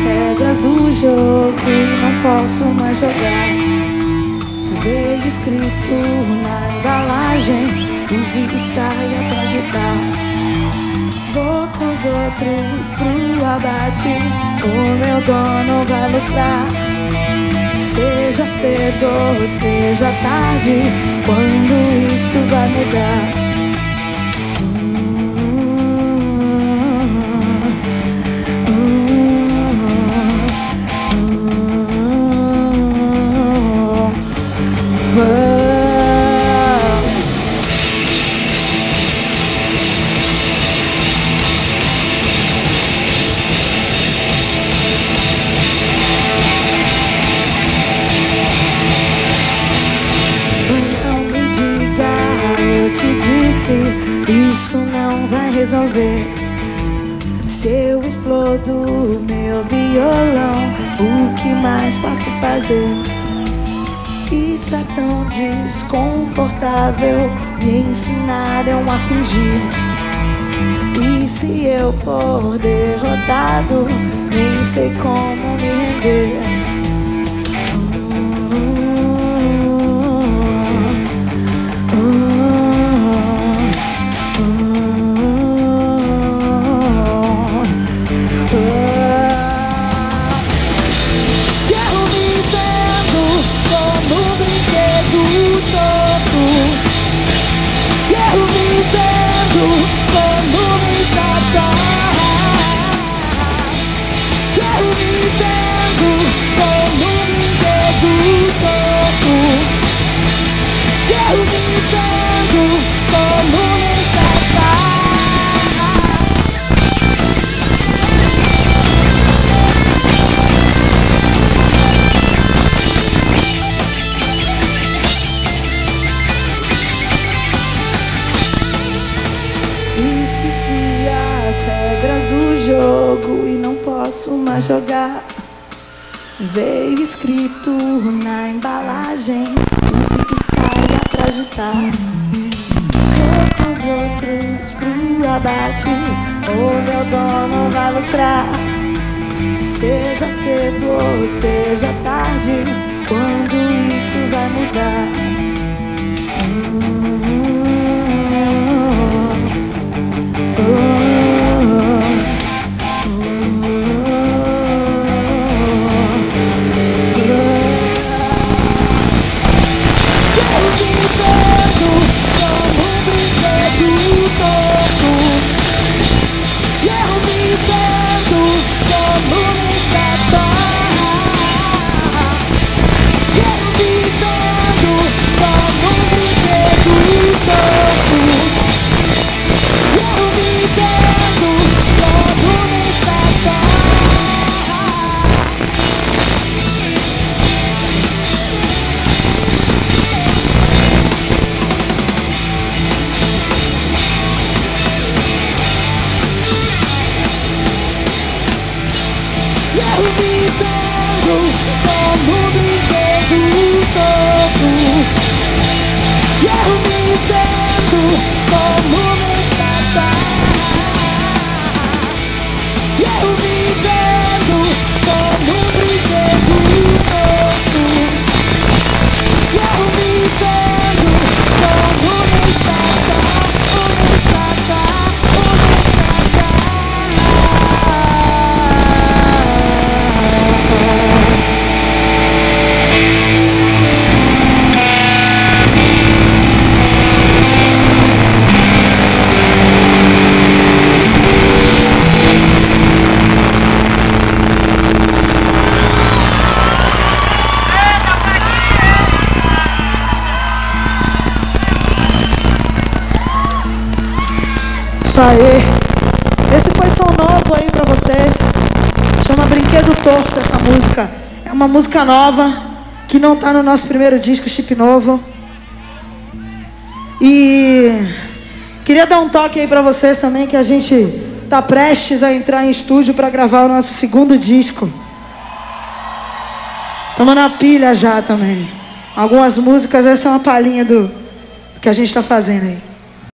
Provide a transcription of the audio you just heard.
regras do jogo e não posso mais jogar. Veio escrito na embalagem, use e saia pra agitar. Vou com os outros pro abate, o meu dono vai lucrar. Seja cedo ou seja tarde, quando isso vai mudar? Não vai resolver Se eu explodo meu violão O que mais posso fazer? Isso é tão desconfortável Me ensinaram a fingir E se eu for derrotado Nem sei como jogar. Veio escrito na embalagem, disse que saia pra agitar. Com os outros pro abate, o meu dono vai lucrar. Seja cedo ou seja tarde, me dando como me dando todo eu me dando como me está eu me dando Aí. Esse foi som novo aí pra vocês. Chama Brinquedo Torto essa música. É uma música nova que não tá no nosso primeiro disco, Chip Novo. E queria dar um toque aí pra vocês também que a gente tá prestes a entrar em estúdio para gravar o nosso segundo disco. Estamos na pilha já também. Algumas músicas, essa é uma palhinha do que a gente está fazendo aí.